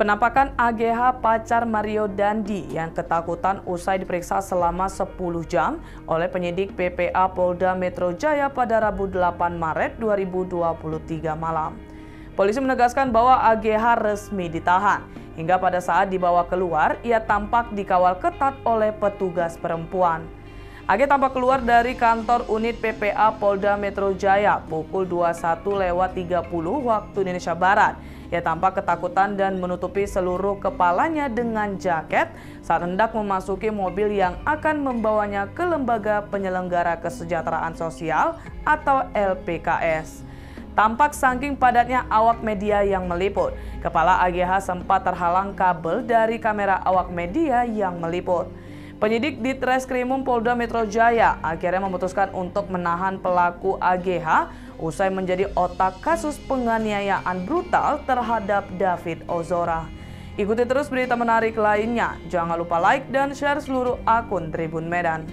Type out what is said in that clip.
Penampakan AGH pacar Mario Dandi yang ketakutan usai diperiksa selama 10 jam oleh penyidik PPA Polda Metro Jaya pada Rabu 8 Maret 2023 malam. Polisi menegaskan bahwa AGH resmi ditahan. Hingga pada saat dibawa keluar, ia tampak dikawal ketat oleh petugas perempuan. AG tampak keluar dari kantor unit PPA Polda Metro Jaya pukul 21 lewat 30 waktu Indonesia Barat ia tampak ketakutan dan menutupi seluruh kepalanya dengan jaket saat hendak memasuki mobil yang akan membawanya ke Lembaga Penyelenggara Kesejahteraan Sosial atau LPKS. Tampak saking padatnya awak media yang meliput, kepala AGH sempat terhalang kabel dari kamera awak media yang meliput. Penyidik di Treskrimum Polda Metro Jaya akhirnya memutuskan untuk menahan pelaku AGH usai menjadi otak kasus penganiayaan brutal terhadap David Ozora. Ikuti terus berita menarik lainnya. Jangan lupa like dan share seluruh akun Tribun Medan.